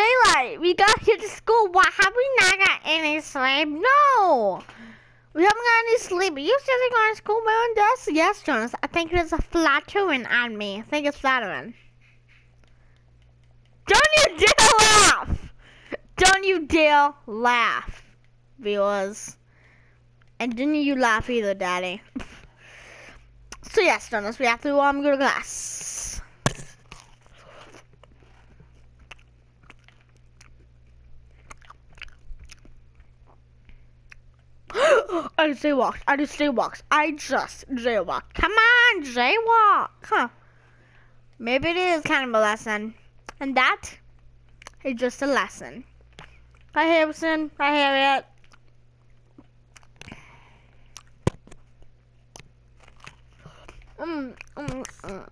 daylight. We got here to school. Why have we not got any sleep? No. We haven't got any sleep. Are you still going to school wearing this? Yes, Jonas. I think it is a flattering on me. I think it's flattering. Don't you dare laugh! Don't you dare laugh, viewers. And didn't you laugh either, Daddy? so yes, Jonas, we have to um go to class. I just jaywalked. I just jaywalked. I just jaywalked. Come on, jaywalk. Huh. Maybe it is kind of a lesson. And that is just a lesson. Hi, Harrison. Hi, Harriet. Mm, mm, mm.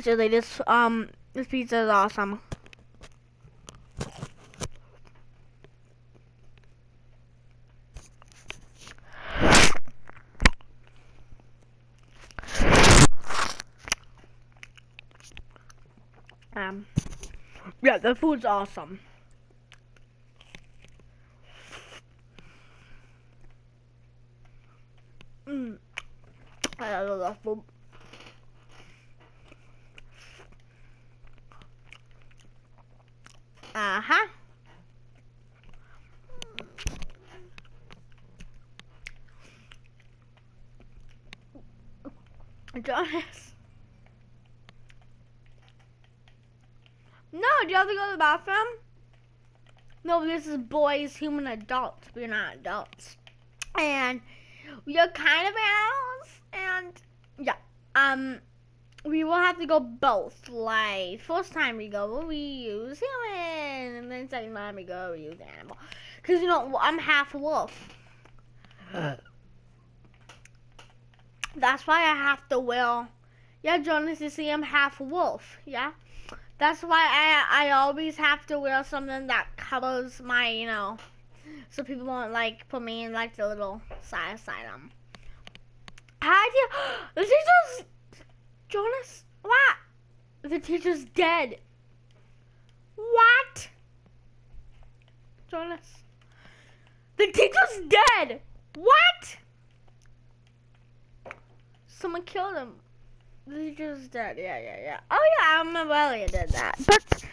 Seriously, this um this pizza is awesome. Um, yeah, the food's awesome. Mm. I love that food. Uh huh. Jonas. No, do you have to go to the bathroom? No, this is boys, human adults. We're not adults. And we are kind of animals. And yeah, um, we will have to go both. Like, first time we go, we use human. And then second time we go, we use animal. Because, you know, I'm half wolf. That's why I have to will. Yeah, Jonas, you see, I'm half wolf. Yeah. That's why I I always have to wear something that covers my, you know, so people won't like put me in like the little side asylum. You, the teacher's Jonas? What? The teacher's dead. What? Jonas. The teacher's dead. What? Someone killed him. He just did, Yeah, yeah, yeah. Oh yeah, I remember Elliot did that. But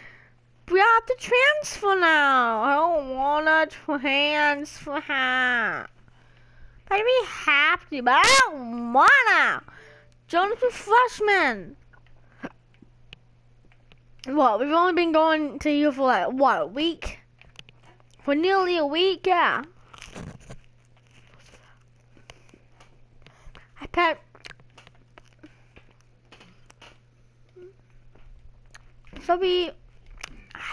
we have to transfer now. I don't wanna transfer. I be happy, but I don't wanna. Jonathan freshman. What? We've only been going to you for like what a week? For nearly a week, yeah. I bet So we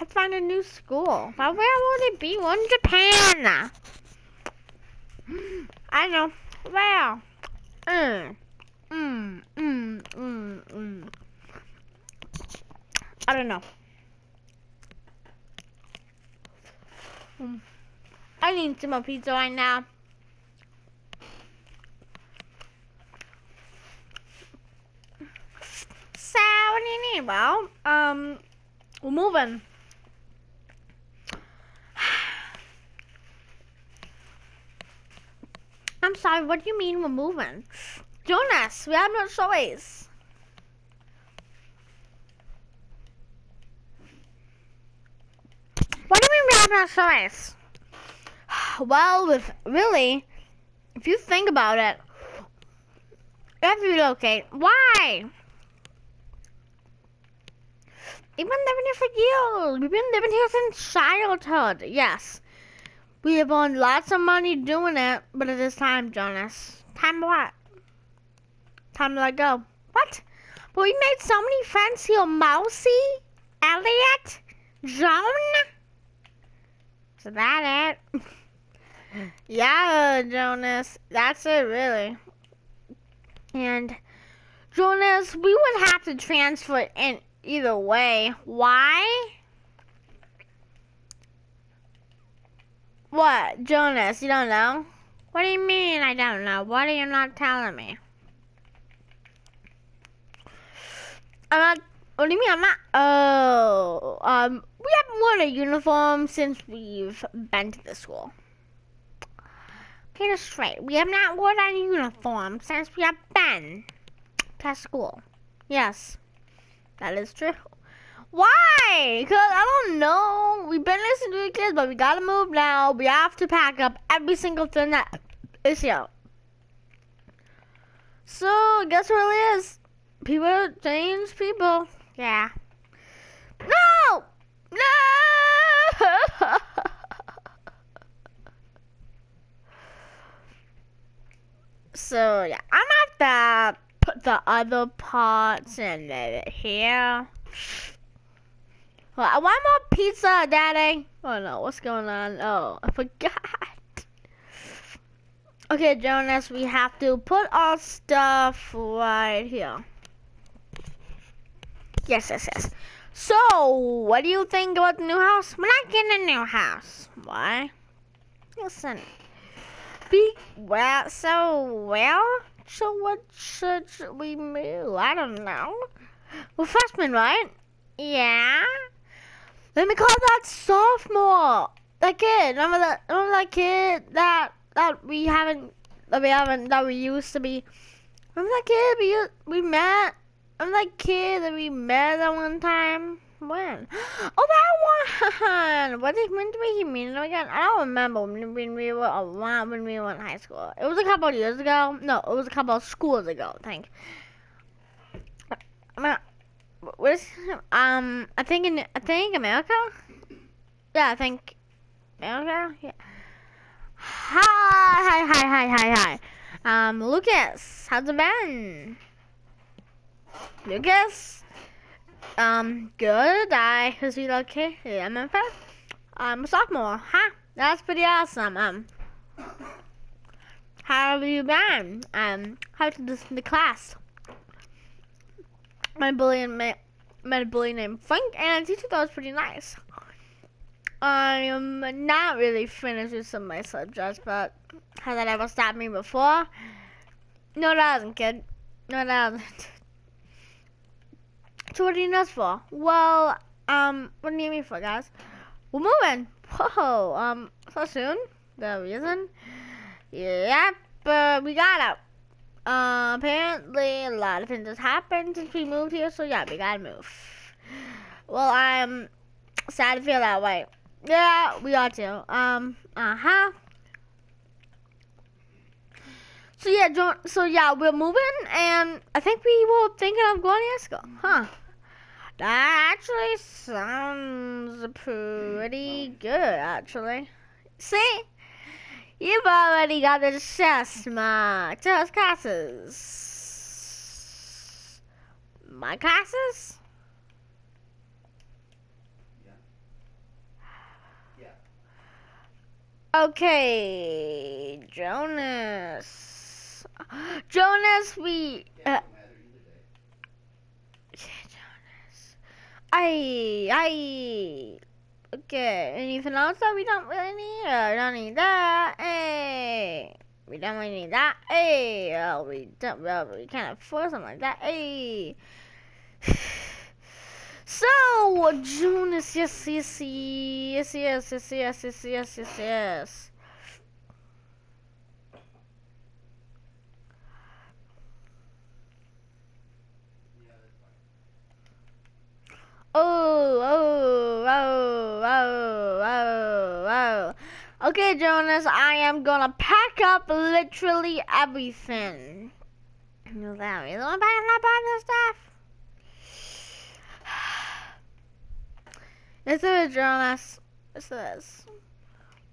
to find a new school. But where would it be? Well, in Japan. I know. Where? Mm. Mm. Mm. Mm. Mm. I don't know. Mm. I need some more pizza right now. So, what you? Well, um, we're moving. I'm sorry, what do you mean we're moving? Jonas, we have no choice. What do you mean we have no choice? Well, with really, if you think about it, have to relocate. Why? We've been living here for years. We've been living here since childhood. Yes. We have earned lots of money doing it, but it is time, Jonas. Time what? Time to let go. What? But we made so many friends here. Mousy, Elliot, Joan. Is that it? yeah, Jonas. That's it, really. And, Jonas, we would have to transfer in either way. Why? What, Jonas? You don't know? What do you mean I don't know? What are you not telling me? I'm not. What do you mean I'm not? Oh, um, we haven't worn a uniform since we've been to the school. Get it straight. We have not worn a uniform since we have been to school. Yes, that is true. Why? Cause I don't know. We've been listening to the kids, but we gotta move now. We have to pack up every single thing that is here. So guess what it is? People change people. Yeah. No! No! so yeah, I'm have to put the other parts in here. Well, I want more pizza, Daddy. Oh no, what's going on? Oh, I forgot. Okay, Jonas, we have to put our stuff right here. Yes, yes, yes. So, what do you think about the new house? We're not getting a new house. Why? Listen. Be well. So well. So what should we move? I don't know. We're freshmen, right? Yeah. Let me call that sophomore. That kid. Remember that? Remember that kid that that we haven't that we haven't that we used to be. Remember that kid we we met? Remember that kid that we met that one time? When? Oh, that one! What did when did we meet again? I don't remember when, we were a lot when we were in high school. It was a couple years ago. No, it was a couple of schools ago. I think. Where's um? I think in I think America. Yeah, I think America. Yeah. Hi, hi, hi, hi, hi, hi. Um, Lucas, how's it been? Lucas. Um, good. I was relocated. I'm a I'm a sophomore. Huh? That's pretty awesome. Um, how have you been? Um, how's the, the class? my bully and met, met a bully named Frank, and the teacher thought it was pretty nice. I am not really finished with some of my subjects, but has that ever stopped me before? No, it hasn't, kid. No, it hasn't. So what are you nuts for? Well, um, what do you mean for, guys? We're moving. Whoa, um, so soon? The reason? Yeah, uh, we got out. Uh, apparently, a lot of things has happened since we moved here, so yeah, we gotta move. Well, I'm sad to feel that way. Yeah, we ought to. Um, uh-huh. So yeah, so yeah, we're moving, and I think we were thinking of going to school, huh? That actually sounds pretty good, actually. See? You've already got the chest mark. Just classes. My classes? Yeah. Yeah. Okay, Jonas. Jonas, we. Uh, Jonas. I. I. Okay, anything else that we don't really need? Uh, don't need that. Hey, we don't really need that. Hey, uh, we don't. Well, we can't afford something like that. Hey. So, Jonas, yes, yes, yes, yes, yes, yes, yes, yes, yes, yes. Oh, oh, oh, oh, oh, oh. Okay, Jonas, I am gonna pack up literally everything. Is that really to pack up all this stuff? This is Jonas. This is.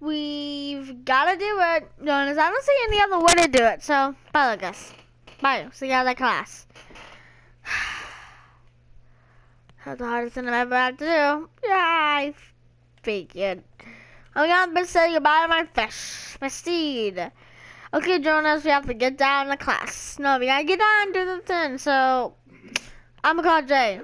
We've gotta do it, Jonas. I don't see any other way to do it, so bye, Lucas. Bye. See you at the class. That's the hardest thing I've ever had to do. Yeah, I figured. I'm gonna say goodbye to my fish, my steed. Okay, Jonas, we have to get down to class. No, we gotta get down to the thing, so I'm gonna call Jay.